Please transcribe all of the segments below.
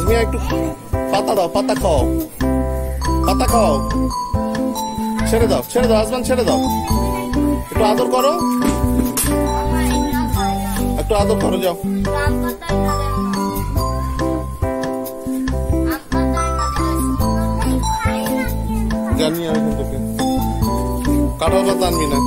আজমিয়া একটু পাতা দাও, পাতা খাও। পাতা খাও। ছেড়ে দাও ছেড়ে দাও আজমান ছেড়ে দাও। একটু আদর করো। একটু আদর করো, যাও। জানি আমি কাঁঠাল পাতা আনবি না।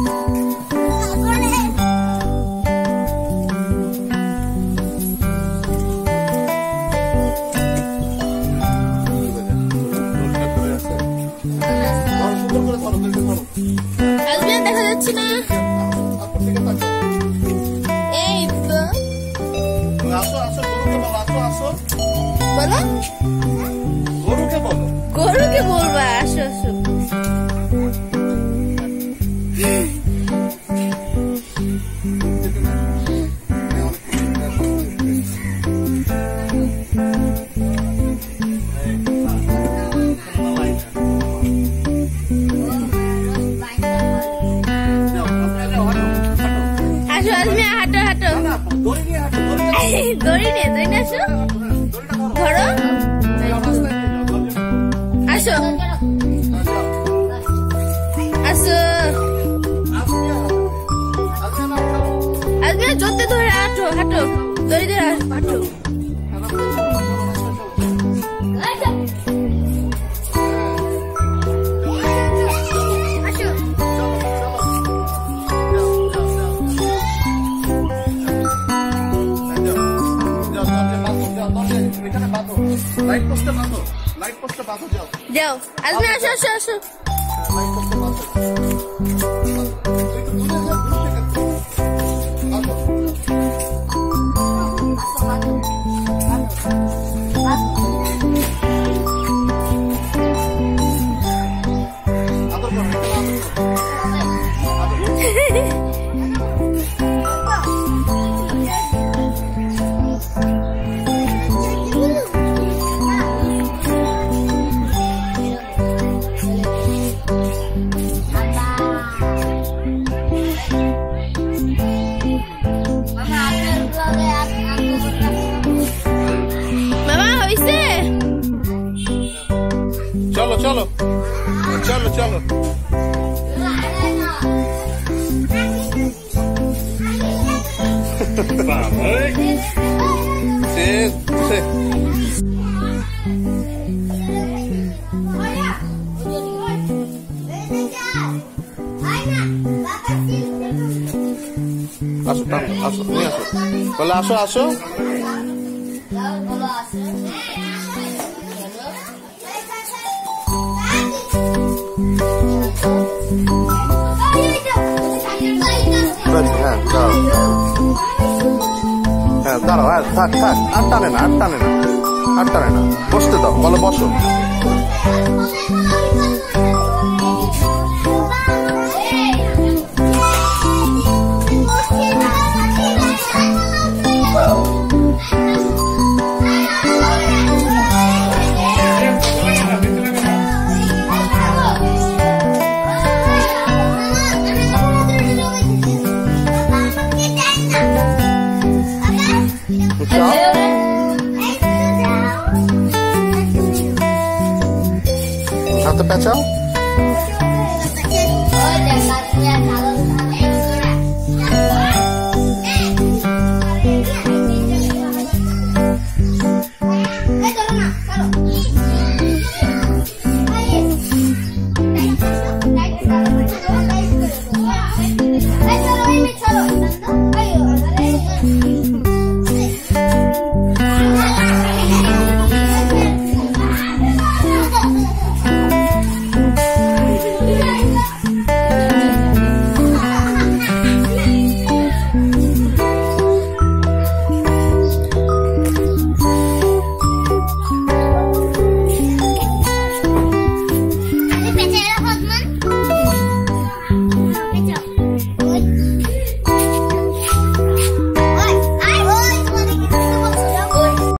সুন্দর করে ধরো দেখে ধরো আজমিয়া দেখা যাচ্ছে না আপনার দিকে তাকাও। এই তো আসো আসো গরুকে বলো দড়ি নিয়ে দড়ি নিয়ে আসো ধরো। আসো। আসো। আজমিয়া জোতে ধরে, হাঁটো হাঁটো। দড়ি ধরে, হাঁটো। লাইট পোস্টে বাঁধো। লাইট পোস্টে বাঁধো যাও। যাও আজমিয়া আসো আসো আসো। লাইট পোস্টে বাঁধো। चलो चलो चलो से से Asuk, asuk, ini asuk. Kalau asuk, asuk. Kalau asuk, Bacana, tchau. É, tá lá, tá, tá, atare na, atare na, atare na. Gostei da, bola, bosta. Not the patch?